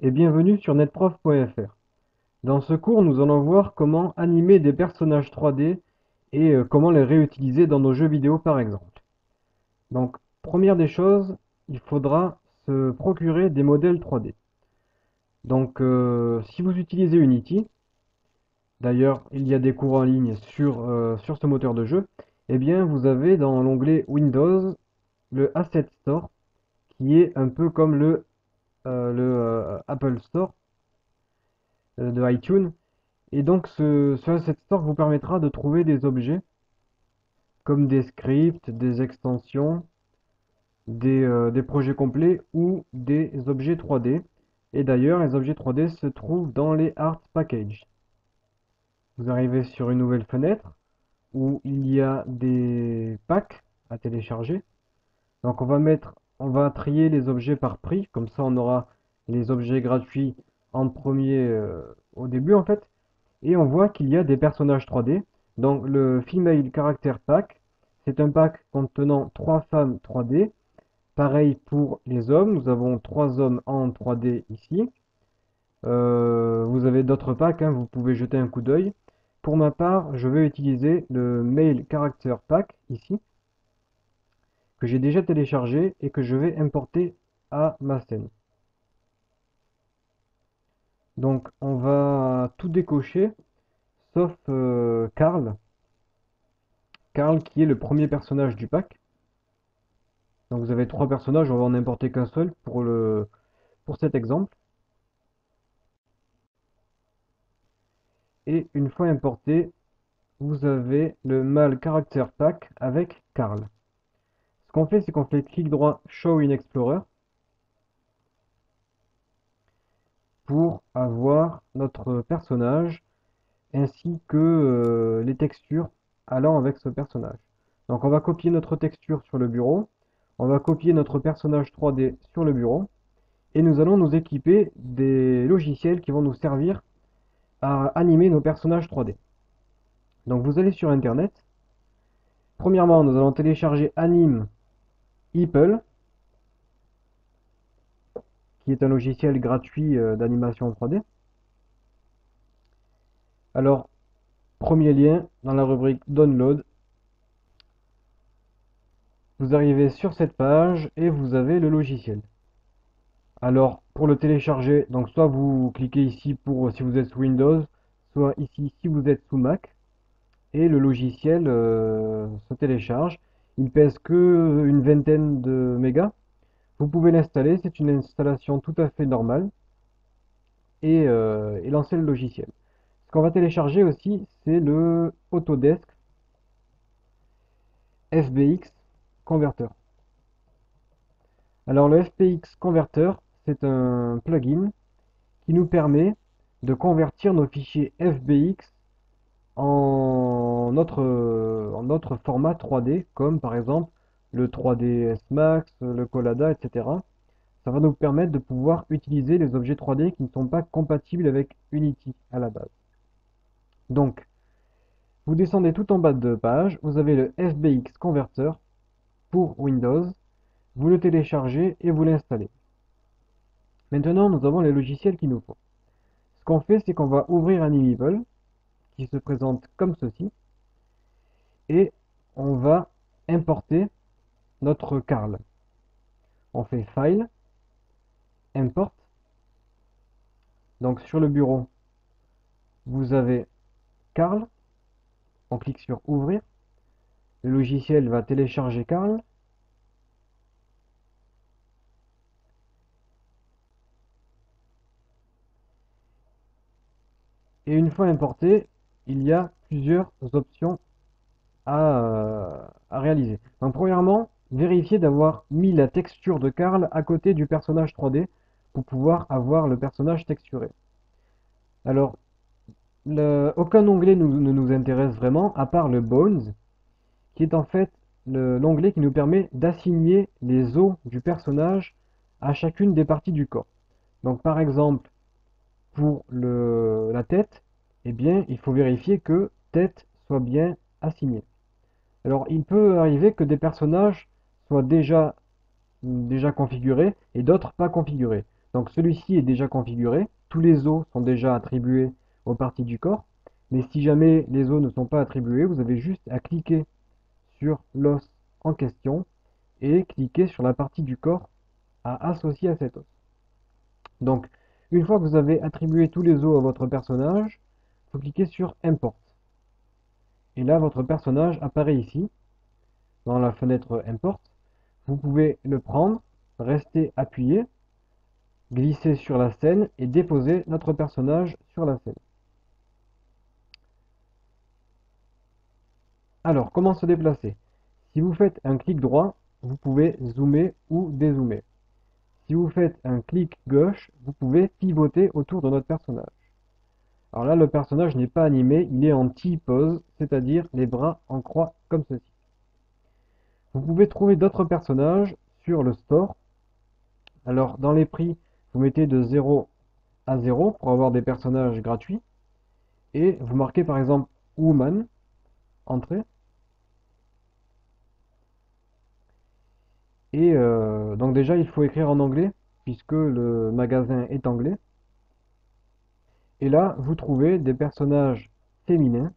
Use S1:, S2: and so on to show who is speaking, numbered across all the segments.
S1: Et bienvenue sur netprof.fr. Dans ce cours, nous allons voir comment animer des personnages 3D et euh, comment les réutiliser dans nos jeux vidéo par exemple. Donc, première des choses, il faudra se procurer des modèles 3D. Donc, euh, si vous utilisez Unity, d'ailleurs, il y a des cours en ligne sur, euh, sur ce moteur de jeu, eh bien, vous avez dans l'onglet Windows le Asset Store, qui est un peu comme le le euh, Apple Store euh, de iTunes. Et donc ce, ce Asset Store vous permettra de trouver des objets comme des scripts, des extensions, des, des, projets complets ou des objets 3D. Et d'ailleurs, les objets 3D se trouvent dans les Art Packages. Vous arrivez sur une nouvelle fenêtre où il y a des packs à télécharger. Donc on va mettre on va trier les objets par prix, comme ça on aura les objets gratuits en premier euh, au début en fait. Et on voit qu'il y a des personnages 3D. Donc le Female Character Pack, c'est un pack contenant trois femmes 3D. Pareil pour les hommes, nous avons trois hommes en 3D ici. Euh, vous avez d'autres packs, hein, vous pouvez jeter un coup d'œil. Pour ma part, je vais utiliser le Male Character Pack ici que j'ai déjà téléchargé et que je vais importer à ma scène. Donc on va tout décocher, sauf euh, Karl. Karl qui est le premier personnage du pack. Donc vous avez trois personnages, on va en importer qu'un seul pour, le, pour cet exemple. Et une fois importé, vous avez le mâle character pack avec Karl. Ce qu'on fait, c'est qu'on fait clic droit Show in Explorer pour avoir notre personnage ainsi que euh, les textures allant avec ce personnage. Donc on va copier notre texture sur le bureau, on va copier notre personnage 3D sur le bureau et nous allons nous équiper des logiciels qui vont nous servir à animer nos personnages 3D. Donc vous allez sur internet. Premièrement, nous allons télécharger Anime Eaple, qui est un logiciel gratuit euh, d'animation 3D. Alors, premier lien dans la rubrique Download. Vous arrivez sur cette page et vous avez le logiciel. Alors, pour le télécharger, donc soit vous cliquez ici pour si vous êtes sous Windows, soit ici si vous êtes sous Mac, et le logiciel euh, se télécharge. Il pèse que une vingtaine de mégas. Vous pouvez l'installer, c'est une installation tout à fait normale. Et, euh, lancer le logiciel. Ce qu'on va télécharger aussi, c'est le Autodesk FBX Converter. Alors le FBX Converter, c'est un plugin qui nous permet de convertir nos fichiers FBX en en autre format 3D, comme par exemple le 3ds Max, le Collada, etc. Ça va nous permettre de pouvoir utiliser les objets 3D qui ne sont pas compatibles avec Unity à la base. Donc, vous descendez tout en bas de page, vous avez le FBX Converter pour Windows, vous le téléchargez et vous l'installez. Maintenant, nous avons les logiciels qu'il nous faut. Ce qu'on fait, c'est qu'on va ouvrir un Animeeple, se présente comme ceci. Et on va importer notre Carl. On fait File, Import. Donc sur le bureau, vous avez Carl. On clique sur Ouvrir. Le logiciel va télécharger Carl. Et une fois importé, il y a plusieurs options à, réaliser. Donc, premièrement, vérifier d'avoir mis la texture de Karl à côté du personnage 3D pour pouvoir avoir le personnage texturé. Alors, aucun onglet ne nous intéresse vraiment à part le Bones, qui est en fait l'onglet qui nous permet d'assigner les os du personnage à chacune des parties du corps. Donc par exemple, pour la tête, eh bien, il faut vérifier que tête soit bien Alors, il peut arriver que des personnages soient déjà, déjà configurés et d'autres pas configurés. Donc celui-ci est déjà configuré, tous les os sont déjà attribués aux parties du corps, mais si jamais les os ne sont pas attribués, vous avez juste à cliquer sur l'os en question et cliquer sur la partie du corps à associer à cet os. Donc, une fois que vous avez attribué tous les os à votre personnage, vous cliquez sur Import. Et là, votre personnage apparaît ici, dans la fenêtre Import. Vous pouvez le prendre, rester appuyé, glisser sur la scène et déposer notre personnage sur la scène. Alors, comment se déplacer? Si vous faites un clic droit, vous pouvez zoomer ou dézoomer. Si vous faites un clic gauche, vous pouvez pivoter autour de notre personnage. Alors là, le personnage n'est pas animé, il est en T-pose, c'est-à-dire les bras en croix comme ceci. Vous pouvez trouver d'autres personnages sur le store. Alors, dans les prix, vous mettez de 0 à 0 pour avoir des personnages gratuits. Et vous marquez par exemple Woman, entrée. Et euh, donc déjà, il faut écrire en anglais, puisque le magasin est anglais. Et là, vous trouvez des personnages féminins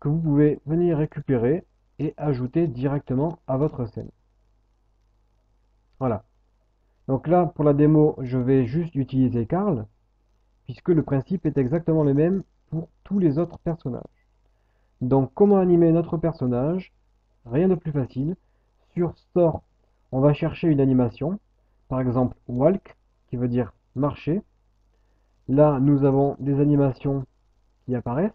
S1: que vous pouvez venir récupérer et ajouter directement à votre scène. Voilà. Donc là, pour la démo, je vais juste utiliser Carl, puisque le principe est exactement le même pour tous les autres personnages. Donc, comment animer notre personnage? Rien de plus facile. Sur Store, on va chercher une animation. Par exemple, Walk, qui veut dire marcher. Là, nous avons des animations qui apparaissent.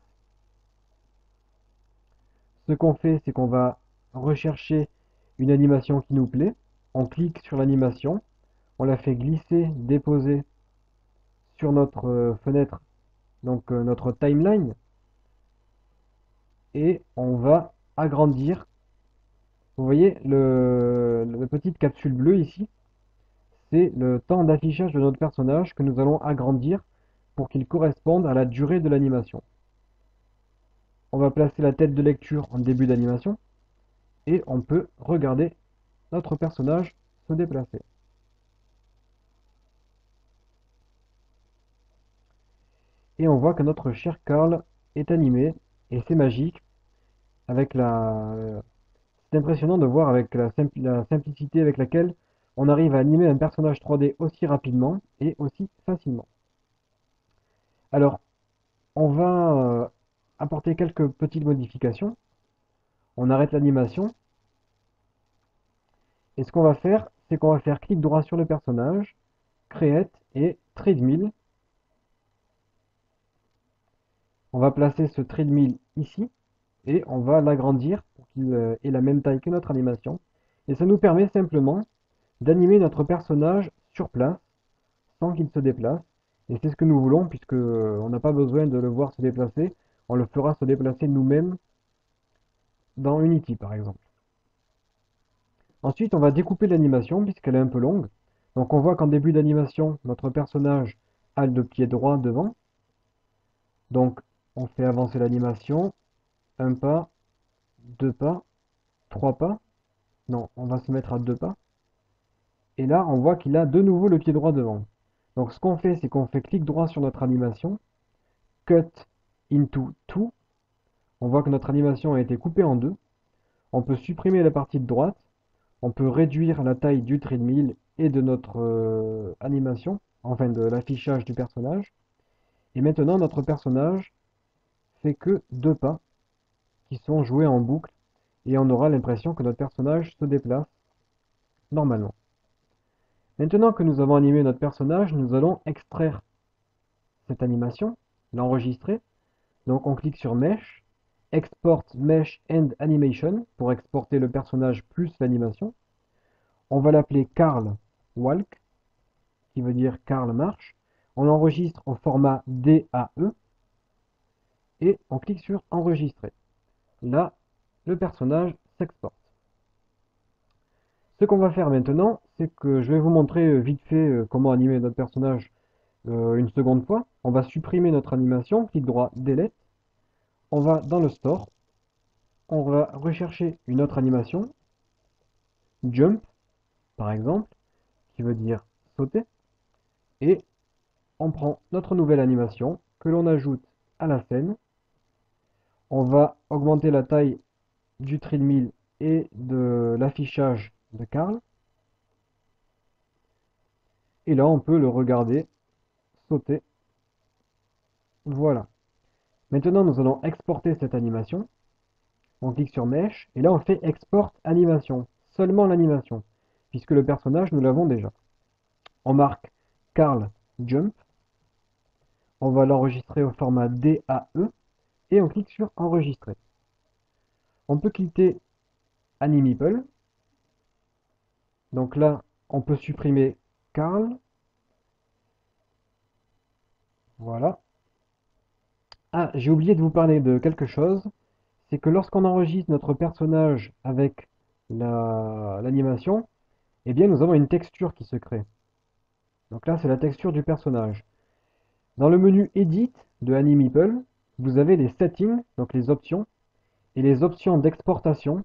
S1: Ce qu'on fait, c'est qu'on va rechercher une animation qui nous plaît. On clique sur l'animation. On la fait glisser, déposer sur notre euh, fenêtre, donc euh, notre timeline et on va agrandir. Vous voyez, la petite capsule bleue ici, c'est le temps d'affichage de notre personnage que nous allons agrandir pour qu'il corresponde à la durée de l'animation. On va placer la tête de lecture en début d'animation et on peut regarder notre personnage se déplacer. Et on voit que notre cher Carl est animé et c'est magique c'est impressionnant de voir avec la, simplicité avec laquelle on arrive à animer un personnage 3D aussi rapidement et aussi facilement. Alors, on va euh, apporter quelques petites modifications. On arrête l'animation. Et ce qu'on va faire, c'est qu'on va faire clic droit sur le personnage, Create et Treadmill. On va placer ce Treadmill ici et on va l'agrandir pour qu'il euh, ait la même taille que notre animation. Et ça nous permet simplement d'animer notre personnage sur place sans qu'il se déplace. Et c'est ce que nous voulons puisque euh, on n'a pas besoin de le voir se déplacer. On le fera se déplacer nous-mêmes dans Unity par exemple. Ensuite, on va découper l'animation puisqu'elle est un peu longue. Donc on voit qu'en début d'animation, notre personnage a le pied droit devant. Donc on fait avancer l'animation, un pas, deux pas, trois pas. Non, on va se mettre à deux pas. Et là, on voit qu'il a de nouveau le pied droit devant. Donc ce qu'on fait, c'est qu'on fait clic droit sur notre animation, cut into two. On voit que notre animation a été coupée en deux. On peut supprimer la partie de droite. On peut réduire la taille du treadmill et de notre euh, animation, enfin de l'affichage du personnage. Et maintenant, notre personnage fait que deux pas qui sont joués en boucle et on aura l'impression que notre personnage se déplace normalement. Maintenant que nous avons animé notre personnage, nous allons extraire cette animation, l'enregistrer. Donc on clique sur Mesh, Export Mesh and Animation pour exporter le personnage plus l'animation. On va l'appeler Carl Walk, qui veut dire Carl Marche. On l'enregistre au format DAE et on clique sur Enregistrer là, le personnage s'exporte. Ce qu'on va faire maintenant, c'est que je vais vous montrer euh, vite fait euh, comment animer notre personnage euh, une seconde fois. On va supprimer notre animation, clic droit, Delete. On va dans le store. On va rechercher une autre animation. Jump, par exemple, qui veut dire sauter. Et on prend notre nouvelle animation que l'on ajoute à la scène. On va augmenter la taille du treadmill et de l'affichage de Karl. Et là, on peut le regarder sauter. Voilà. Maintenant, nous allons exporter cette animation. On clique sur Mesh, et là, on fait Export Animation. Seulement l'animation, puisque le personnage, nous l'avons déjà. On marque Carl Jump. On va l'enregistrer au format DAE, et on clique sur Enregistrer. On peut cliquer Animeeple. Donc là, on peut supprimer Voilà. Ah, j'ai oublié de vous parler de quelque chose. C'est que lorsqu'on enregistre notre personnage avec l'animation, eh bien nous avons une texture qui se crée. Donc là, c'est la texture du personnage. Dans le menu Edit de Animeeple, vous avez les settings, donc les options, et les options d'exportation.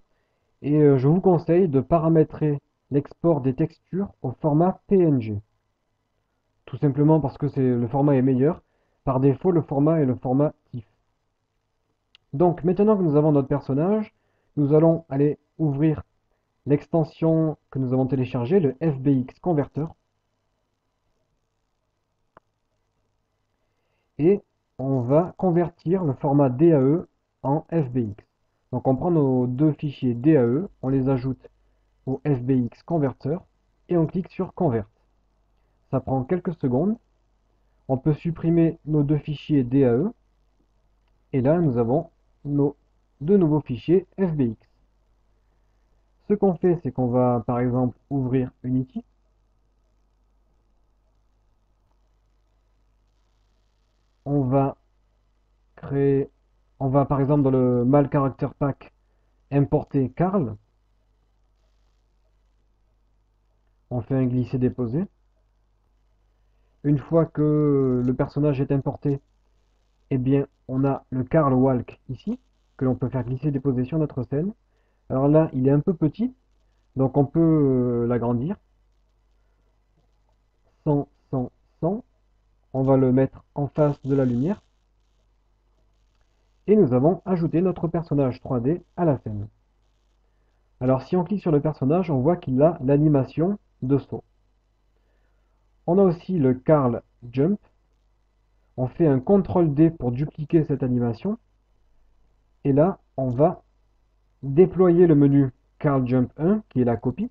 S1: Et euh, je vous conseille de paramétrer l'export des textures au format PNG. Tout simplement parce que le format est meilleur. Par défaut, le format est le format TIFF. Donc, maintenant que nous avons notre personnage, nous allons aller ouvrir l'extension que nous avons téléchargée, le FBX Converter. Et on va convertir le format DAE en FBX. Donc on prend nos deux fichiers DAE, on les ajoute au FBX Converter et on clique sur Convert. Ça prend quelques secondes. On peut supprimer nos deux fichiers DAE. Et là, nous avons nos deux nouveaux fichiers FBX. Ce qu'on fait, c'est qu'on va, par exemple, ouvrir Unity. On va créer, on va par exemple dans le Mal Character Pack importer Carl. On fait un glisser-déposer. Une fois que le personnage est importé, eh bien, on a le Carl Walk ici, que l'on peut faire glisser-déposer sur notre scène. Alors là, il est un peu petit, donc on peut euh, l'agrandir. 100, 100, 100. On va le mettre en face de la lumière. Et nous avons ajouté notre personnage 3D à la scène. Alors si on clique sur le personnage, on voit qu'il a l'animation de saut. On a aussi le Carl Jump. On fait un CTRL D pour dupliquer cette animation. Et là, on va déployer le menu Carl Jump 1, qui est la copie.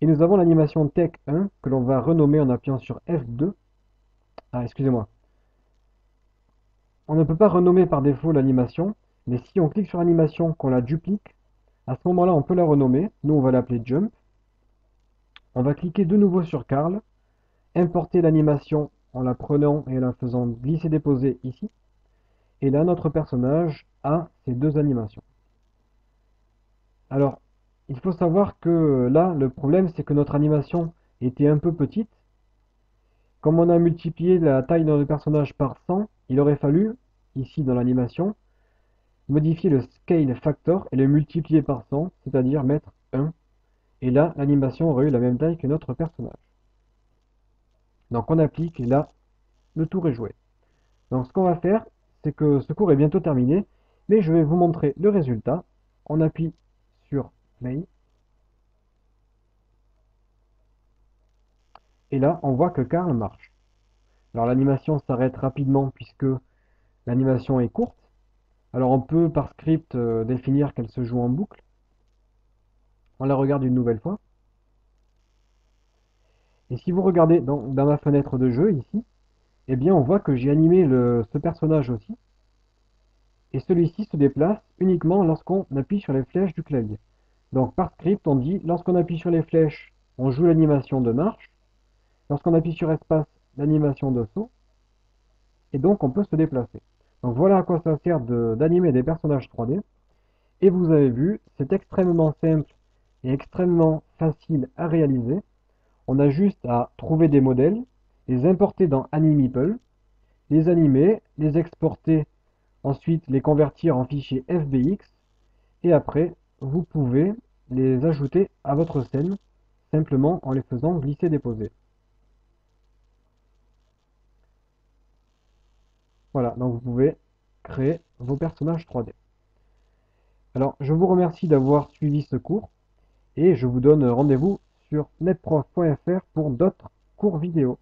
S1: Et nous avons l'animation Tech 1, que l'on va renommer en appuyant sur F2. Ah, excusez-moi. On ne peut pas renommer par défaut l'animation, mais si on clique sur animation, qu'on la duplique, à ce moment-là, on peut la renommer. Nous, on va l'appeler Jump. On va cliquer de nouveau sur Carl importer l'animation en la prenant et la faisant glisser-déposer ici. Et là, notre personnage a ces deux animations. Alors, il faut savoir que là, le problème, c'est que notre animation était un peu petite. Comme on a multiplié la taille de notre personnage par 100, il aurait fallu, ici dans l'animation, modifier le scale factor et le multiplier par 100, c'est-à-dire mettre 1. Et là, l'animation aurait eu la même taille que notre personnage. Donc on applique et là, le tour est joué. Donc ce qu'on va faire, c'est que ce cours est bientôt terminé, mais je vais vous montrer le résultat. On appuie sur Play. Et là, on voit que Carl marche. Alors l'animation s'arrête rapidement puisque l'animation est courte. Alors on peut par script euh, définir qu'elle se joue en boucle. On la regarde une nouvelle fois. Et si vous regardez dans, ma fenêtre de jeu ici, eh bien on voit que j'ai animé ce personnage aussi. Et celui-ci se déplace uniquement lorsqu'on appuie sur les flèches du clavier. Donc par script, on dit lorsqu'on appuie sur les flèches, on joue l'animation de marche. Lorsqu'on appuie sur espace, l'animation de saut. Et donc on peut se déplacer. Donc voilà à quoi ça sert d'animer des personnages 3D. Et vous avez vu, c'est extrêmement simple et extrêmement facile à réaliser. On a juste à trouver des modèles, les importer dans Animeeple, les animer, les exporter, ensuite les convertir en fichier FBX, et après, vous pouvez les ajouter à votre scène, simplement en les faisant glisser-déposer. Voilà, donc vous pouvez créer vos personnages 3D. Alors, je vous remercie d'avoir suivi ce cours et je vous donne rendez-vous sur netprof.fr pour d'autres cours vidéo.